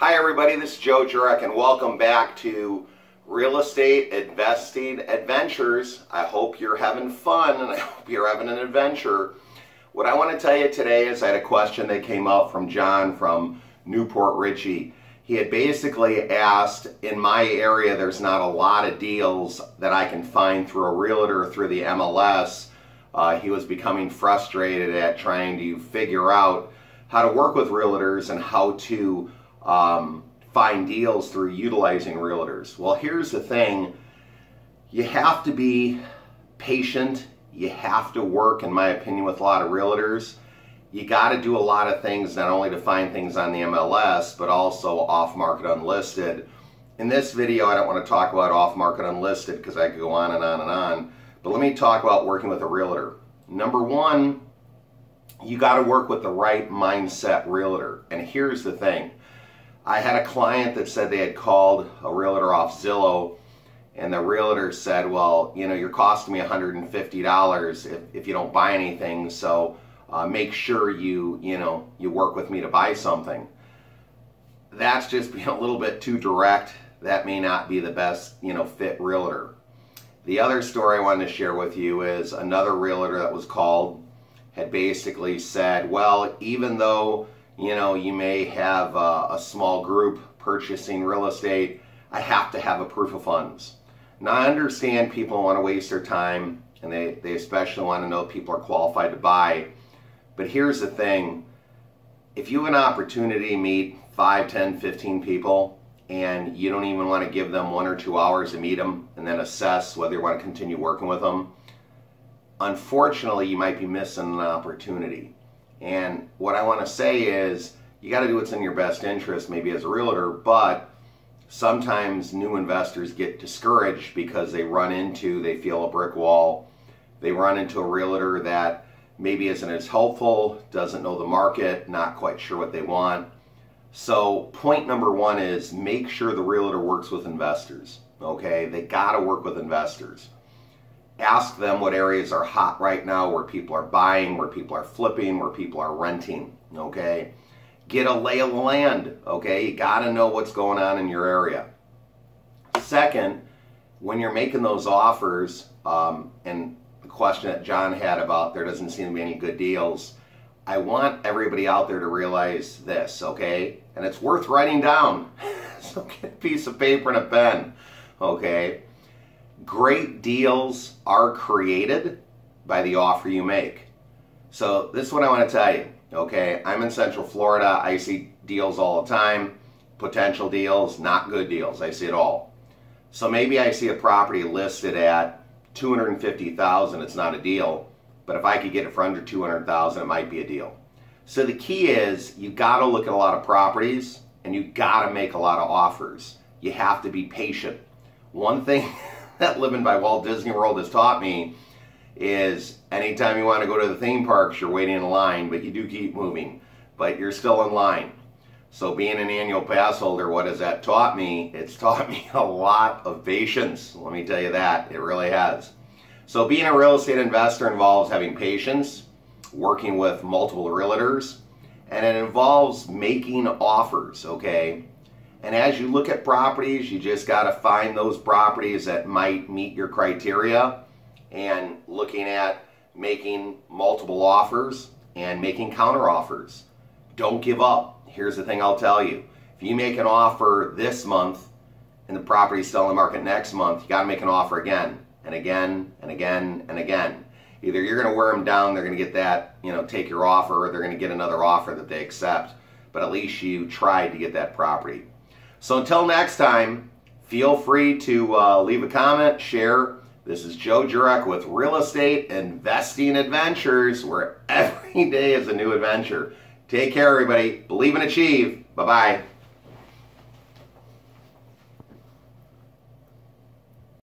Hi everybody, this is Joe Jurek and welcome back to Real Estate Investing Adventures. I hope you're having fun and I hope you're having an adventure. What I want to tell you today is I had a question that came up from John from New Port Richey. He had basically asked, in my area there's not a lot of deals that I can find through a realtor through the MLS. Uh, he was becoming frustrated at trying to figure out how to work with realtors and how to um, find deals through utilizing realtors. Well, here's the thing you have to be patient, you have to work, in my opinion, with a lot of realtors. You got to do a lot of things not only to find things on the MLS, but also off market unlisted. In this video, I don't want to talk about off market unlisted because I could go on and on and on, but let me talk about working with a realtor. Number one, you got to work with the right mindset realtor. And here's the thing I had a client that said they had called a realtor off Zillow and the realtor said, well, you know, you're costing me $150 if, if you don't buy anything, so uh, make sure you, you know, you work with me to buy something. That's just being a little bit too direct. That may not be the best, you know, fit realtor. The other story I wanted to share with you is another realtor that was called had basically said, well, even though you know, you may have a, a small group purchasing real estate. I have to have a proof of funds. Now, I understand people want to waste their time and they, they especially want to know people are qualified to buy. But here's the thing if you have an opportunity to meet 5, 10, 15 people and you don't even want to give them one or two hours to meet them and then assess whether you want to continue working with them, unfortunately, you might be missing an opportunity. And what I want to say is you got to do what's in your best interest, maybe as a realtor, but sometimes new investors get discouraged because they run into, they feel a brick wall. They run into a realtor that maybe isn't as helpful, doesn't know the market, not quite sure what they want. So, point number one is make sure the realtor works with investors. Okay, they got to work with investors ask them what areas are hot right now, where people are buying, where people are flipping, where people are renting, okay? Get a lay of the land, okay? You got to know what's going on in your area. Second, when you're making those offers, um, and the question that John had about there doesn't seem to be any good deals, I want everybody out there to realize this, okay? And it's worth writing down. so get a piece of paper and a pen, okay? Great deals are created by the offer you make. So this is what I want to tell you. Okay, I'm in Central Florida. I see deals all the time, potential deals, not good deals. I see it all. So maybe I see a property listed at 250,000. It's not a deal, but if I could get it for under 200,000, it might be a deal. So the key is you got to look at a lot of properties and you got to make a lot of offers. You have to be patient. One thing that living by Walt Disney World has taught me is anytime you want to go to the theme parks, you're waiting in line, but you do keep moving, but you're still in line. So being an annual pass holder, what has that taught me? It's taught me a lot of patience. Let me tell you that. It really has. So being a real estate investor involves having patience, working with multiple realtors, and it involves making offers, okay? And as you look at properties, you just got to find those properties that might meet your criteria and looking at making multiple offers and making counter offers. Don't give up. Here's the thing I'll tell you. If you make an offer this month and the property's still in the market next month, you got to make an offer again and again and again and again. Either you're going to wear them down, they're going to get that, you know, take your offer, or they're going to get another offer that they accept. But at least you tried to get that property. So until next time, feel free to uh, leave a comment, share. This is Joe Jurek with Real Estate Investing Adventures, where every day is a new adventure. Take care, everybody. Believe and achieve. Bye bye.